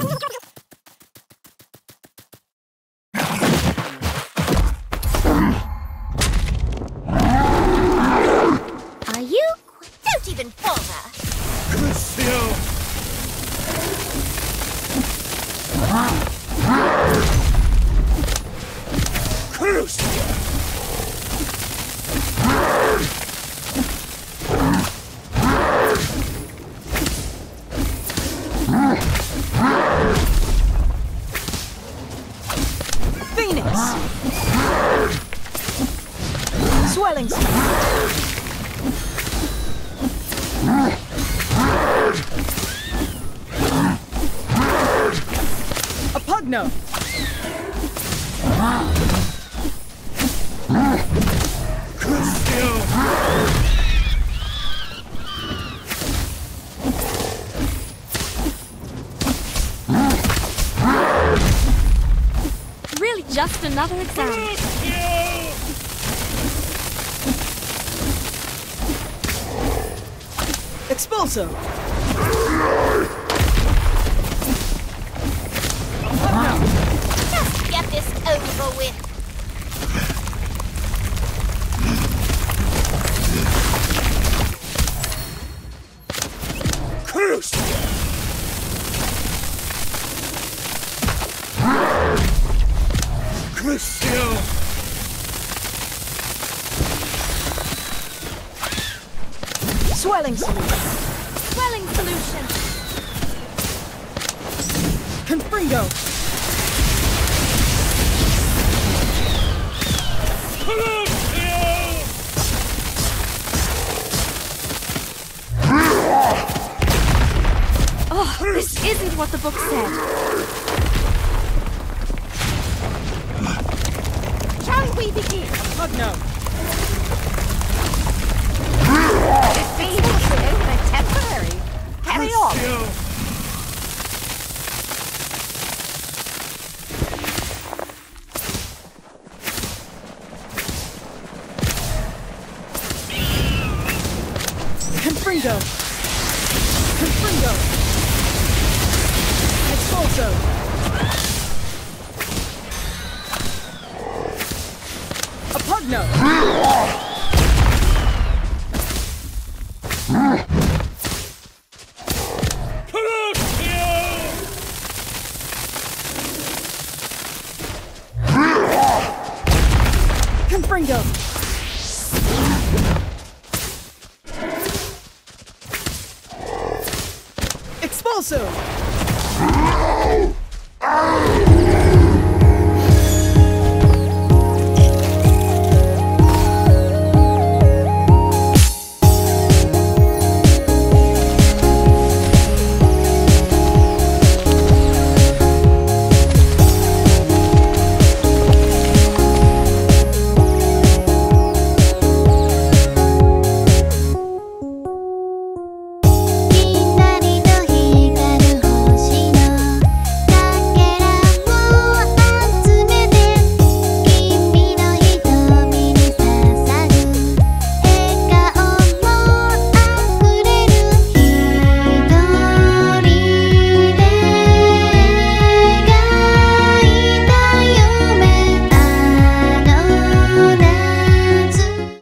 Are you? Don't even bother. Phoenix! Swelling just another exam. Expulso! Just get this over with. Crucio! Crucio! Swelling solution! Swelling solution. Confringo! Oh, this isn't what the book said. We begin? Pugno! This means a temporary. Carry on. Confringo! Confringo! A Pugno! Confringo! Expulso!